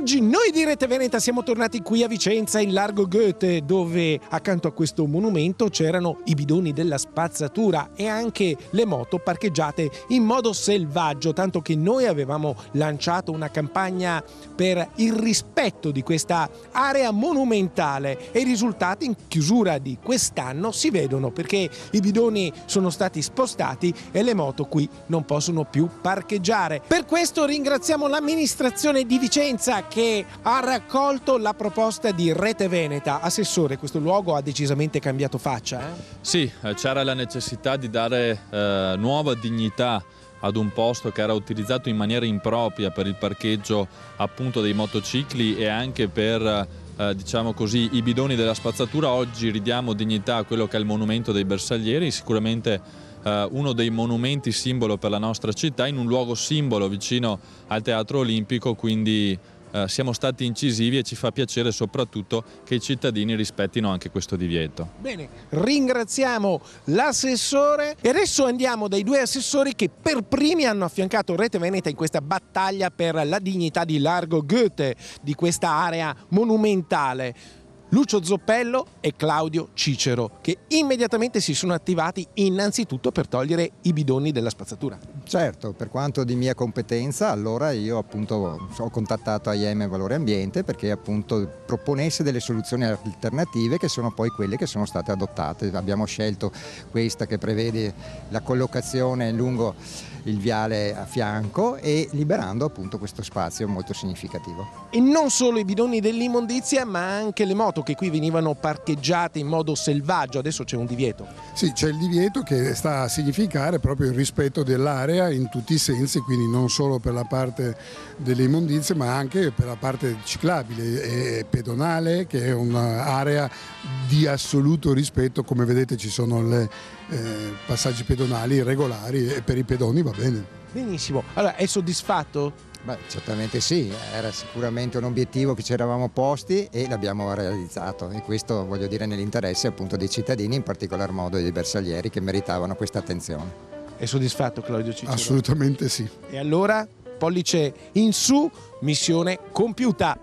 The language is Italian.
Oggi noi di Rete Veneta siamo tornati qui a Vicenza in Largo Goethe dove accanto a questo monumento c'erano i bidoni della spazzatura e anche le moto parcheggiate in modo selvaggio, tanto che noi avevamo lanciato una campagna per il rispetto di questa area monumentale e i risultati in chiusura di quest'anno si vedono perché i bidoni sono stati spostati e le moto qui non possono più parcheggiare. Per questo ringraziamo l'amministrazione di Vicenza che ha raccolto la proposta di Rete Veneta. Assessore, questo luogo ha decisamente cambiato faccia. Eh? Sì, eh, c'era la necessità di dare eh, nuova dignità ad un posto che era utilizzato in maniera impropria per il parcheggio appunto dei motocicli e anche per eh, diciamo così i bidoni della spazzatura oggi ridiamo dignità a quello che è il monumento dei bersaglieri sicuramente eh, uno dei monumenti simbolo per la nostra città in un luogo simbolo vicino al teatro olimpico quindi eh, siamo stati incisivi e ci fa piacere soprattutto che i cittadini rispettino anche questo divieto. Bene, ringraziamo l'assessore e adesso andiamo dai due assessori che per primi hanno affiancato Rete Veneta in questa battaglia per la dignità di Largo Goethe, di questa area monumentale. Lucio Zoppello e Claudio Cicero, che immediatamente si sono attivati innanzitutto per togliere i bidoni della spazzatura. Certo, per quanto di mia competenza, allora io appunto ho contattato AIM Valore Ambiente perché appunto proponesse delle soluzioni alternative che sono poi quelle che sono state adottate. Abbiamo scelto questa che prevede la collocazione lungo il viale a fianco e liberando appunto questo spazio molto significativo. E non solo i bidoni dell'immondizia ma anche le moto che qui venivano parcheggiate in modo selvaggio, adesso c'è un divieto. Sì, c'è il divieto che sta a significare proprio il rispetto dell'area in tutti i sensi, quindi non solo per la parte delle immondizie ma anche per la parte ciclabile e pedonale che è un'area di assoluto rispetto, come vedete ci sono i eh, passaggi pedonali regolari e per i pedoni va bene. Benissimo, allora è soddisfatto? Beh, certamente sì, era sicuramente un obiettivo che ci eravamo posti e l'abbiamo realizzato e questo voglio dire nell'interesse appunto dei cittadini, in particolar modo dei bersaglieri che meritavano questa attenzione. È soddisfatto Claudio Cicero? Assolutamente sì. E allora pollice in su, missione compiuta.